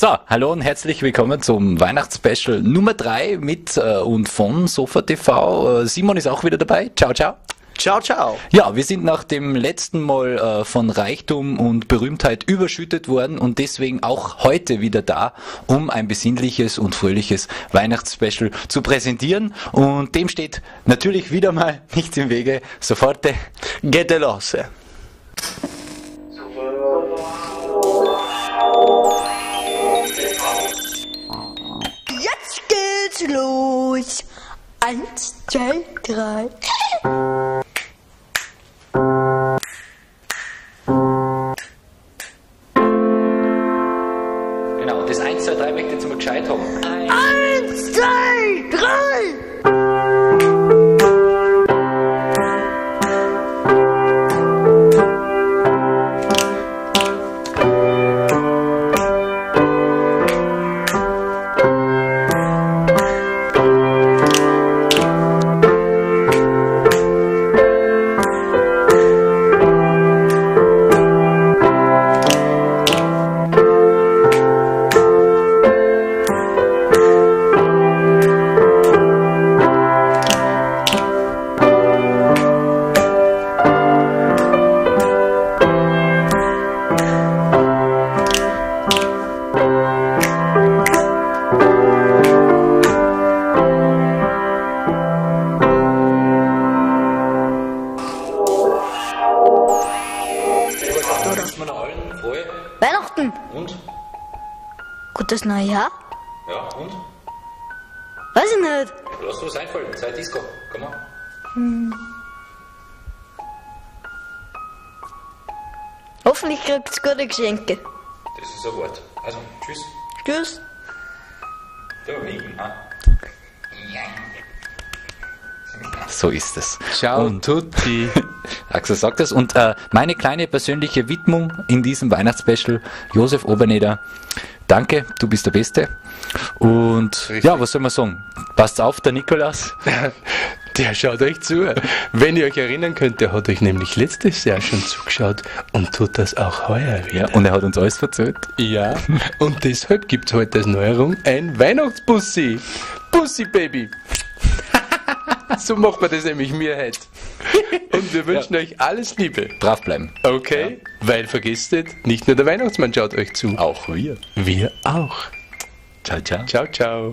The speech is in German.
So, hallo und herzlich willkommen zum Weihnachtsspecial Nummer 3 mit äh, und von Sofa TV. Äh, Simon ist auch wieder dabei. Ciao, ciao. Ciao, ciao. Ja, wir sind nach dem letzten Mal äh, von Reichtum und Berühmtheit überschüttet worden und deswegen auch heute wieder da, um ein besinnliches und fröhliches Weihnachtsspecial zu präsentieren. Und dem steht natürlich wieder mal nichts im Wege. Sofort. Gete los. Geht's los. Eins, zwei, drei. Genau, das 1, 2, 3 möchte ich jetzt mal gescheit haben. Eins, zwei, frohe Weihnachten. und? Gutes Neujahr? Ja, und? Weiß ich nicht. Lass was einfallen. Zeit Disco. Komm mal. Hoffentlich kriegt's gute Geschenke. Das ist ein Wort. Also, tschüss. Tschüss. Da winken, ha? So ist es. Ciao, Und tutti. Axel sagt es. Und äh, meine kleine persönliche Widmung in diesem Weihnachtsspecial, Josef Oberneder, danke, du bist der Beste. Und Richtig. ja, was soll man sagen? Passt auf, der Nikolaus. Der schaut euch zu. Wenn ihr euch erinnern könnt, der hat euch nämlich letztes Jahr schon zugeschaut und tut das auch heuer wieder. Ja, und er hat uns alles verzählt. Ja, und deshalb gibt es heute als Neuerung ein Weihnachtsbussi. Bussi Baby. So macht man das nämlich mir heute. Und wir wünschen euch alles Liebe. Brav bleiben. Okay? Weil vergesst nicht, nicht nur der Weihnachtsmann schaut euch zu. Auch wir. Wir auch. Ciao, ciao. Ciao, ciao.